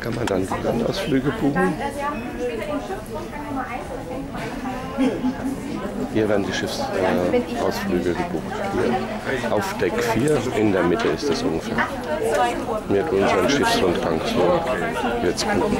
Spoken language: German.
kann man dann die Landausflüge buchen. Hier werden die Schiffsausflüge äh, gebucht. Hier auf Deck 4, in der Mitte ist das ungefähr. Mit unserem Schiffsrundgang so jetzt buchen.